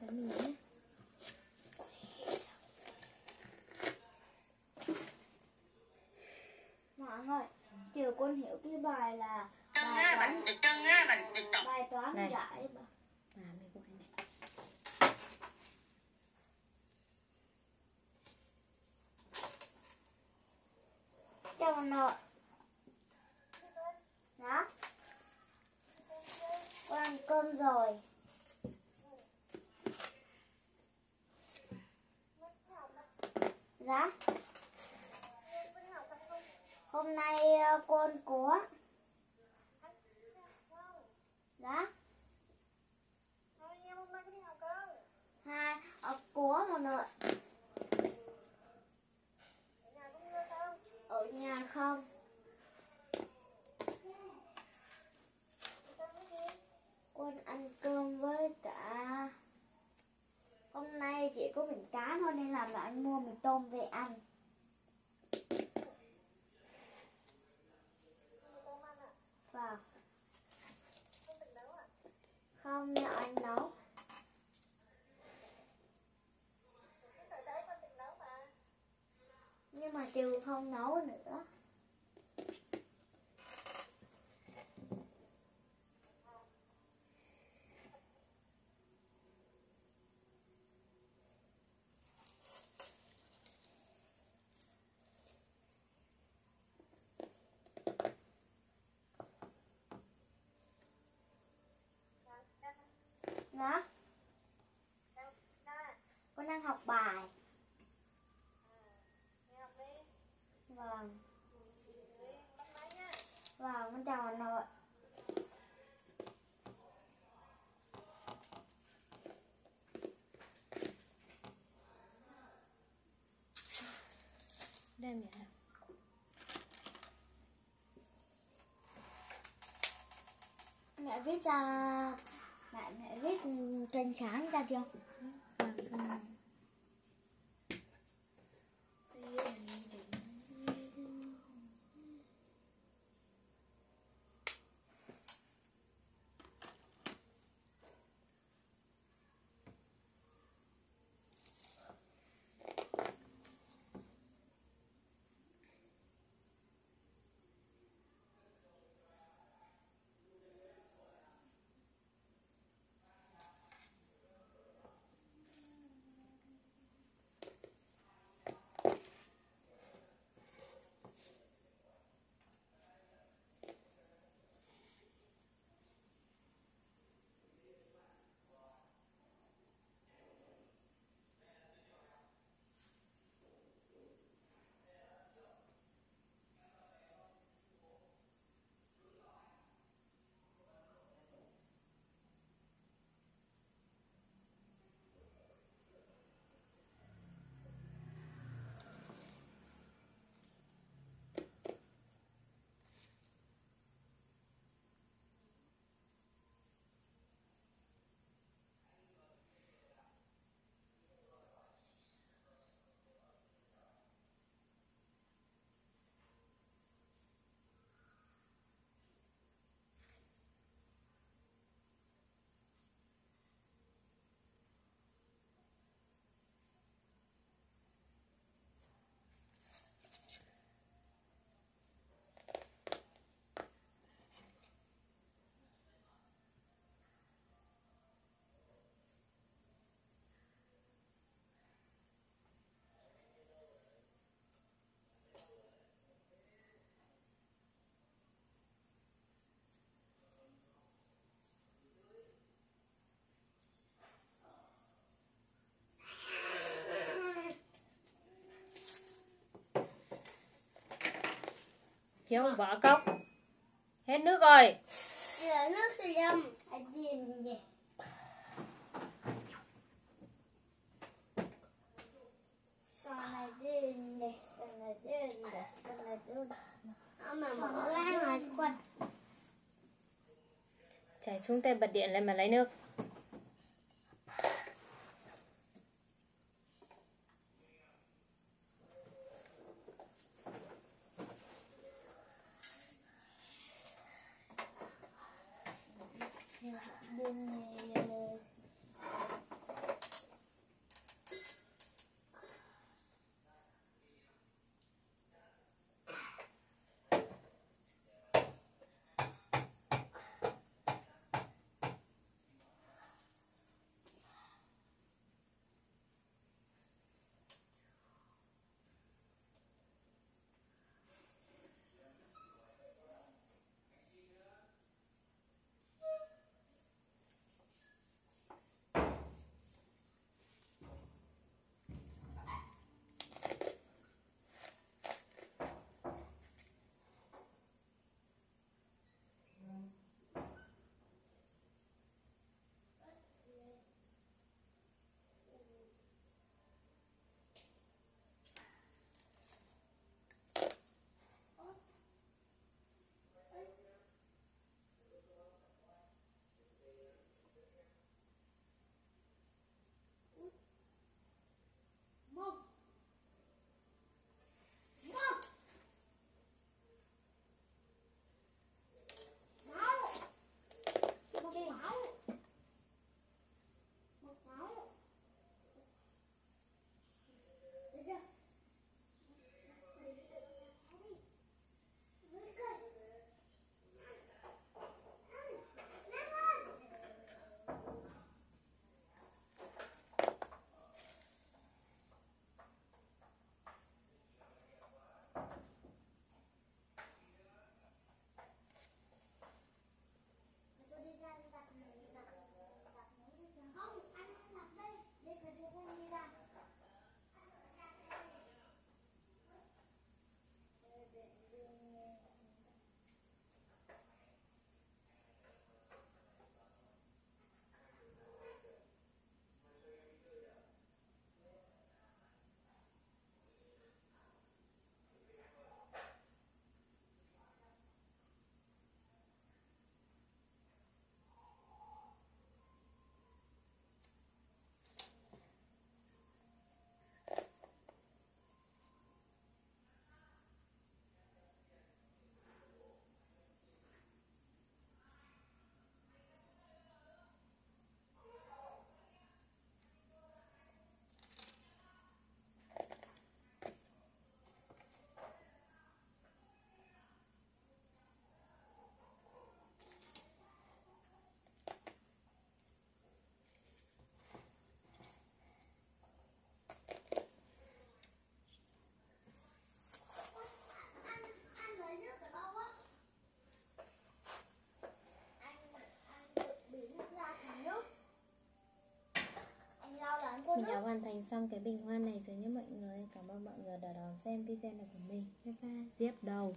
cái gì nhé Mọi người, chiều con hiểu cái bài là bài á toán bài toán Này. giải mà. à cô đây này Chào bà nội. Đó. Con ăn cơm rồi. Dạ. Hôm nay ờ, con có. Dạ. Hai, ở có mà nội. Ở nhà không? Con ăn cơm với cả chỉ có mình cá thôi nên là anh mua mình tôm về ăn. Vâng Không, mẹ anh nấu. Nhưng mà chiều không nấu nữa. Đó Con đang học bài. Vâng. Vâng, con chào bà nội mẹ. Hả Mẹ viết ra Mẹ mẹ viết kênh kháng ra chưa? Thiếu vỏ cốc. Hết nước rồi. Giờ nước thì Mà ngoài quần? Chảy xuống tay bật điện lên mà lấy nước Bên này hoàn thành xong cái bình hoa này rồi nhé mọi người. Cảm ơn mọi người đã đón xem video này của mình. Bye bye. Tiếp đầu.